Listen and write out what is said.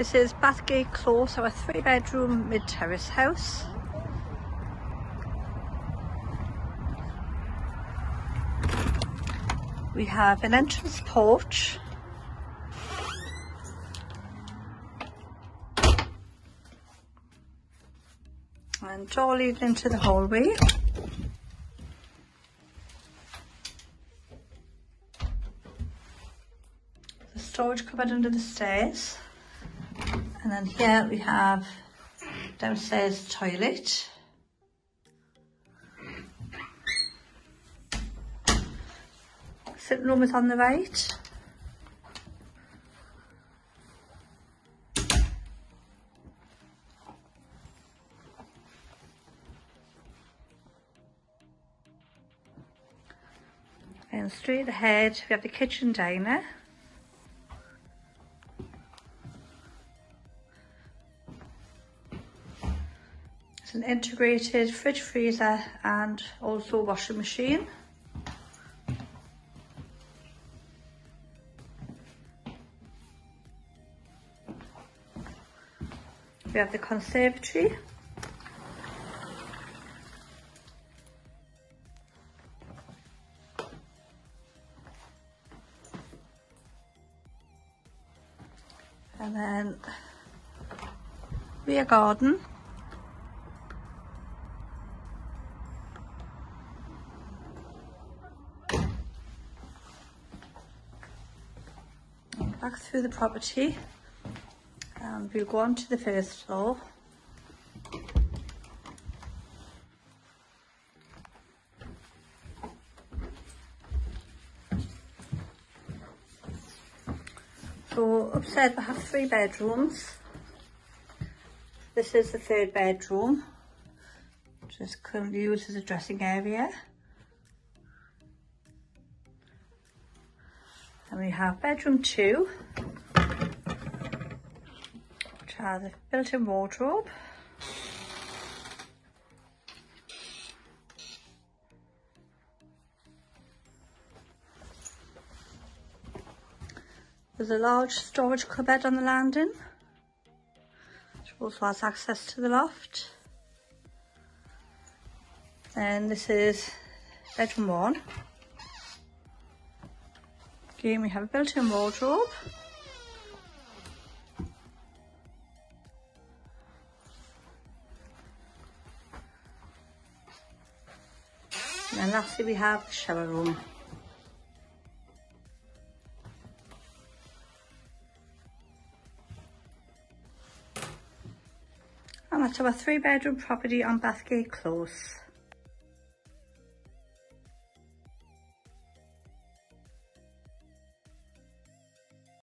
This is Bathgate Close, our three bedroom mid terrace house. We have an entrance porch. And door leading into the hallway. The storage cupboard under the stairs. And then here we have downstairs toilet. Sitting room is on the right. And straight ahead we have the kitchen diner. It's an integrated fridge freezer and also washing machine. We have the conservatory. And then we rear garden. Back through the property and we'll go on to the first floor. So upstairs we have three bedrooms. This is the third bedroom, which is currently used as a dressing area. And we have bedroom two, which has a built-in wardrobe. There's a large storage cupboard on the landing, which also has access to the loft. And this is bedroom one. Again, we have a built-in wardrobe. And lastly, we have the shower room. And that's our three bedroom property on Bathgate Close.